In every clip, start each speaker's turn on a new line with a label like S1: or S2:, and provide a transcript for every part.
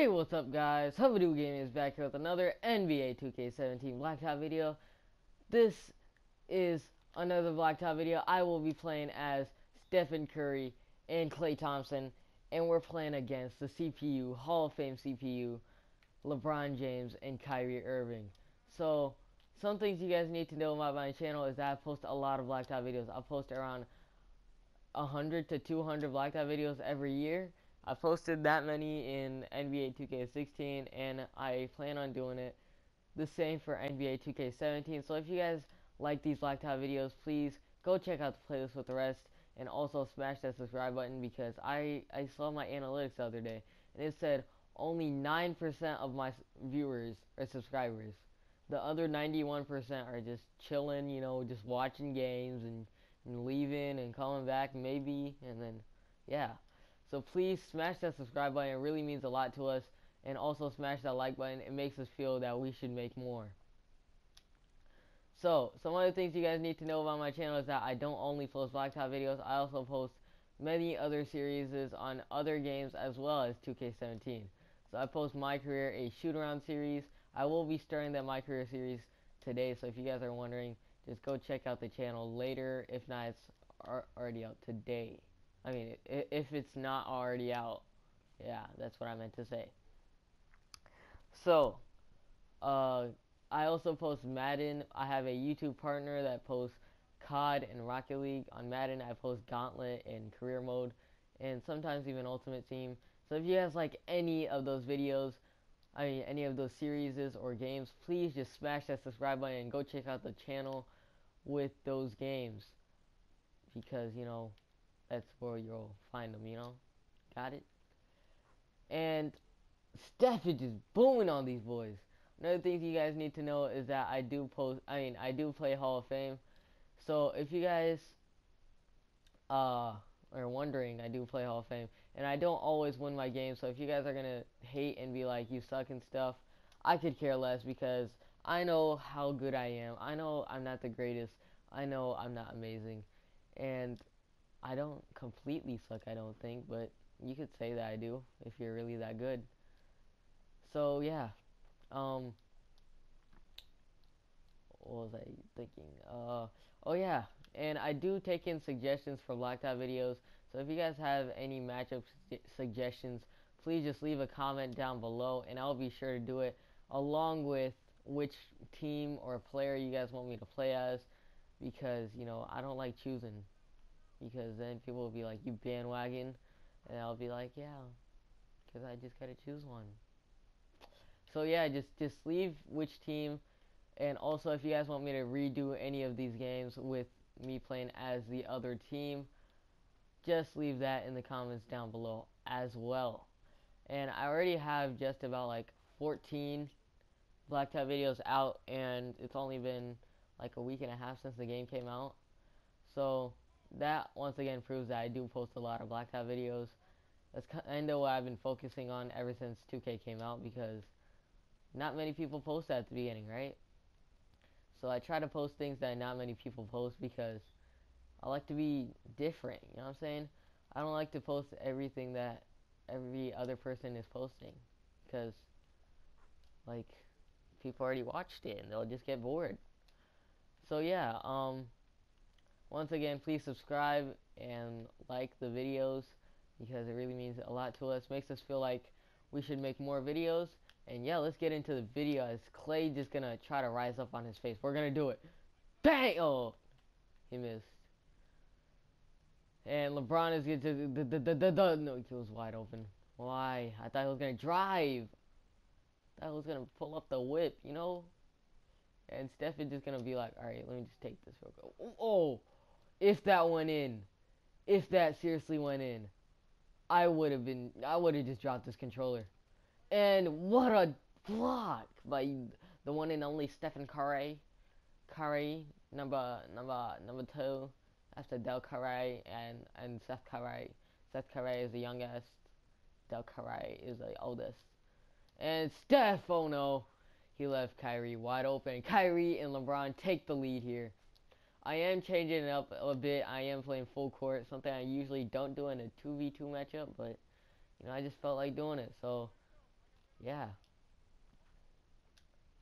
S1: Hey, what's up guys? Habadoo Gaming is back here with another NBA 2K17 Blacktop video. This is another Blacktop video. I will be playing as Stephen Curry and Klay Thompson, and we're playing against the CPU, Hall of Fame CPU, LeBron James and Kyrie Irving. So, some things you guys need to know about my channel is that I post a lot of Blacktop videos. I post around 100 to 200 Blacktop videos every year I posted that many in NBA 2K16 and I plan on doing it the same for NBA 2K17. So if you guys like these blacktop videos, please go check out the playlist with the rest and also smash that subscribe button because I, I saw my analytics the other day and it said only 9% of my viewers are subscribers. The other 91% are just chilling, you know, just watching games and, and leaving and coming back maybe and then yeah. So please smash that subscribe button. It really means a lot to us. And also smash that like button. It makes us feel that we should make more. So, some other things you guys need to know about my channel is that I don't only post Blacktop videos. I also post many other series on other games as well as 2K17. So I post My Career, a shoot-around series. I will be starting that My Career series today. So if you guys are wondering, just go check out the channel later. If not, it's already out today. I mean, if it's not already out. Yeah, that's what I meant to say. So, uh, I also post Madden. I have a YouTube partner that posts COD and Rocket League. On Madden, I post Gauntlet and Career Mode, and sometimes even Ultimate Team. So if you guys like any of those videos, I mean, any of those series or games, please just smash that subscribe button and go check out the channel with those games. Because, you know, that's where you'll find them, you know? Got it? And Steph is just booming on these boys. Another thing you guys need to know is that I do post, I mean, I do play Hall of Fame. So if you guys uh, are wondering, I do play Hall of Fame. And I don't always win my games. So if you guys are going to hate and be like, you suck and stuff, I could care less because I know how good I am. I know I'm not the greatest. I know I'm not amazing. And I don't completely suck, I don't think, but you could say that I do if you're really that good. So yeah, um, what was I thinking? Uh, oh yeah, and I do take in suggestions for Blacktop videos. So if you guys have any matchup suggestions, please just leave a comment down below, and I'll be sure to do it along with which team or player you guys want me to play as, because you know I don't like choosing because then people will be like, you bandwagon, and I'll be like, yeah, because I just gotta choose one. So yeah, just just leave which team, and also if you guys want me to redo any of these games with me playing as the other team, just leave that in the comments down below as well. And I already have just about like 14 Blacktop videos out, and it's only been like a week and a half since the game came out. So that once again proves that I do post a lot of Blacktop videos. That's kind of what I've been focusing on ever since 2K came out because not many people post that at the beginning, right? So I try to post things that not many people post because I like to be different, you know what I'm saying? I don't like to post everything that every other person is posting because like people already watched it and they'll just get bored. So yeah, um once again, please subscribe and like the videos because it really means a lot to us. Makes us feel like we should make more videos. And yeah, let's get into the video. Is Klay just gonna try to rise up on his face? We're gonna do it. Bang! Oh, he missed. And LeBron is gonna no, he was wide open. Why? I thought he was gonna drive. I thought he was gonna pull up the whip, you know. And Steph is just gonna be like, all right, let me just take this real quick. Oh, if that went in, if that seriously went in, I would have been, I would have just dropped this controller. And what a block by the one and only Stephen Curry. Curry, number, number, number two, after Del Curry and, and Seth Curry. Seth Curry is the youngest. Del Curry is the oldest. And Steph, oh no, he left Kyrie wide open. Kyrie and LeBron take the lead here. I am changing it up a bit. I am playing full court, something I usually don't do in a 2v2 matchup, but, you know, I just felt like doing it. So, Yeah.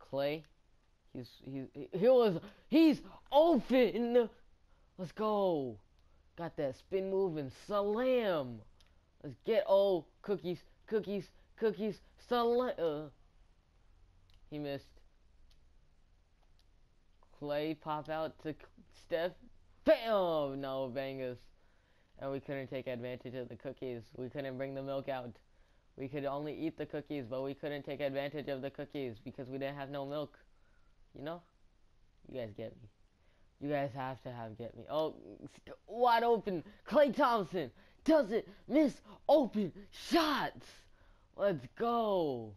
S1: Klay, He's he's he was he's open. Let's go. Got that spin move and slam. Let's get oh cookies, cookies, cookies, slam. Uh, he missed. Klay pop out to Steph. Bam! No, bangers. And we couldn't take advantage of the cookies. We couldn't bring the milk out. We could only eat the cookies, but we couldn't take advantage of the cookies because we didn't have no milk. You know? You guys get me. You guys have to have get me. Oh, wide open. Klay Thompson doesn't miss open shots. Let's go.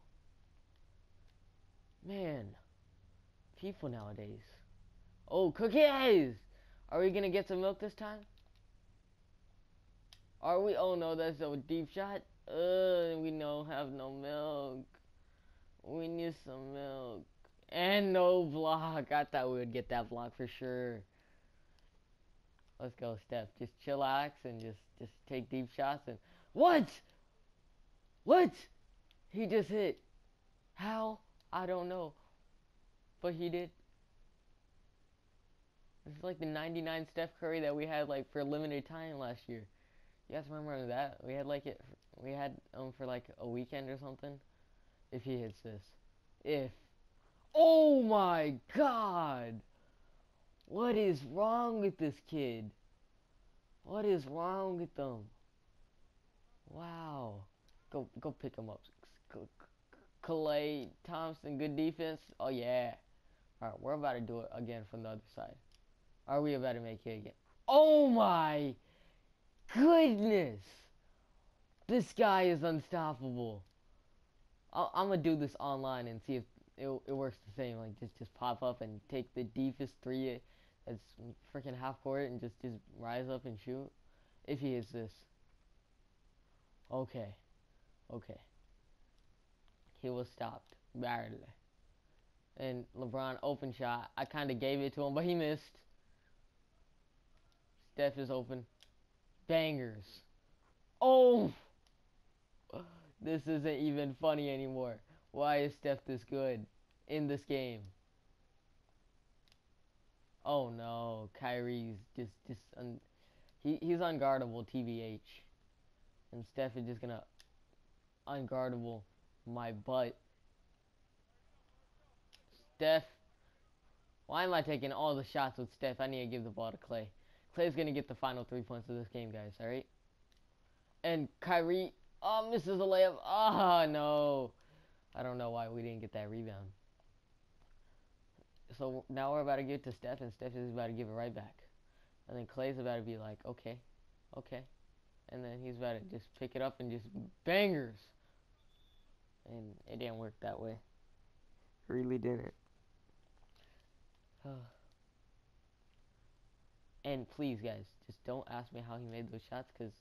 S1: Man, people nowadays. Oh, cookies! Are we gonna get some milk this time? Are we? Oh no, that's a deep shot. Uh, we don't have no milk. We need some milk. And no block. I thought we would get that block for sure. Let's go, Steph. Just chillax and just just take deep shots and what? What? He just hit. How? I don't know. But he did. This is like the 99 Steph Curry that we had like for a limited time last year. You guys remember that? We had like it. We had um for like a weekend or something. If he hits this, if. Oh my God! What is wrong with this kid? What is wrong with them? Wow. Go go pick him up. Klay Thompson, good defense. Oh yeah. All right, we're about to do it again from the other side. Are we about to make it again? Oh my goodness! This guy is unstoppable. i am gonna do this online and see if it, it works the same. Like just just pop up and take the deepest three that's freaking half court and just just rise up and shoot. If he hits this. Okay. Okay. He was stopped barely. And LeBron open shot. I kind of gave it to him, but he missed. Steph is open. Bangers. Oh! This isn't even funny anymore. Why is Steph this good in this game? Oh no, Kyrie's just just un he he's unguardable TBH. And Steph is just gonna unguardable my butt. Steph. Why am I taking all the shots with Steph? I need to give the ball to Klay. Klay's going to get the final three points of this game, guys. All right? And Kyrie, oh, misses a layup. Ah, oh, no. I don't know why we didn't get that rebound. So now we're about to give it to Steph, and Steph is about to give it right back. And then Klay's about to be like, okay, okay. And then he's about to just pick it up and just bangers. And it didn't work that way. Really didn't. And please, guys, just don't ask me how he made those shots because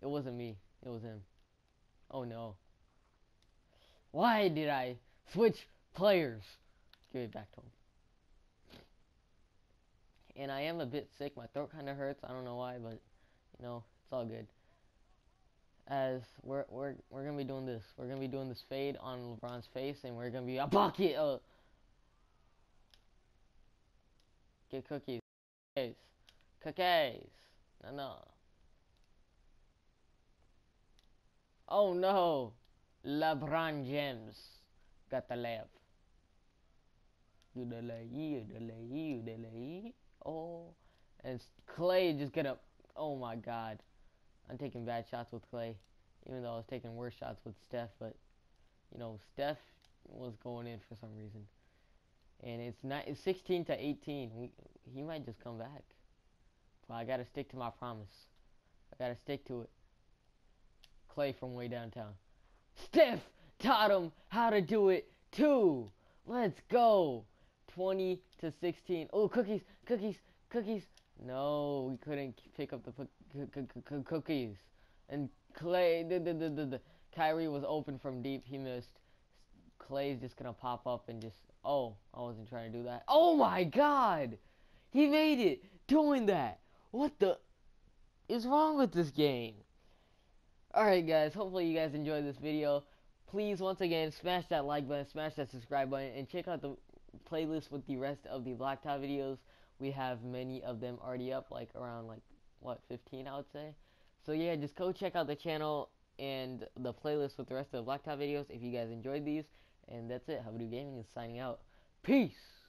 S1: it wasn't me. It was him. Oh no. Why did I switch players? Give it back to him. And I am a bit sick. My throat kind of hurts. I don't know why, but you know, it's all good. As we're we're we're gonna be doing this. We're gonna be doing this fade on LeBron's face, and we're gonna be a bucket. Uh, get cookies. Cookies. No, no. Oh no. LeBron James got the left. You delay, you delay, you delay. Oh, and Klay just get up. Oh my God, I'm taking bad shots with Klay. even though I was taking worse shots with Steph. But you know, Steph was going in for some reason, and it's not. It's 16 to 18. We, he might just come back. But I gotta stick to my promise. I gotta stick to it. Klay from way downtown. Steph taught him how to do it too. Let's go. 20 to 16. Oh, cookies, cookies, cookies. No, we couldn't pick up the cookies. And Klay, the, the, the, the, Kyrie was open from deep. He missed. Klay's just gonna pop up and just. Oh, I wasn't trying to do that. Oh my God, he made it doing that. What the is wrong with this game? Alright guys, hopefully you guys enjoyed this video. please once again smash that like button, smash that subscribe button, and check out the playlist with the rest of the Blacktop videos. We have many of them already up, like around like what 15 I would say. So yeah, just go check out the channel and the playlist with the rest of the Blacktop videos if you guys enjoyed these. And that's it. Habadoo Gaming is signing out. Peace.